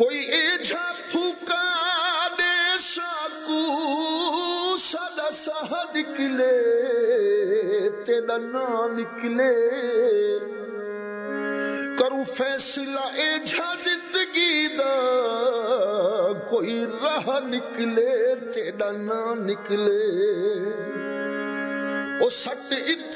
کوئی ایجھا پھوکا دے ساکو سادہ سہا نکلے تیرا نہ نکلے۔ کرو فیصلہ ایجھا زندگی دا، کوئی راہ نکلے تیرا نہ نکلے۔ او سٹ ات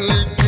lick